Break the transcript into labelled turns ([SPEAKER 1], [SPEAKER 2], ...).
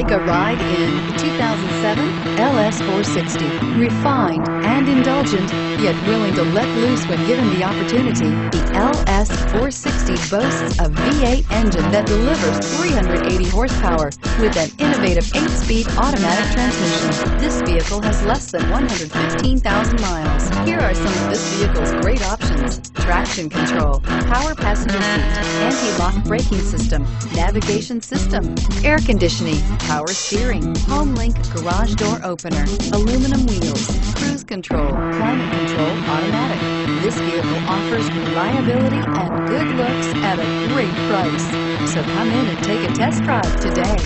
[SPEAKER 1] a ride in the 2007 LS460. Refined and indulgent, yet willing to let loose when given the opportunity, the LS460 boasts a V8 engine that delivers 380 horsepower with an innovative 8-speed automatic transmission. This vehicle has less than 115,000 miles. Here are some of this vehicle's great options. Traction control, power passenger seat, anti-lock braking system, navigation system, air conditioning, power steering, HomeLink garage door opener, aluminum wheels, cruise control, climate control automatic. This vehicle offers reliability and good looks at a great price. So come in and take a test drive today.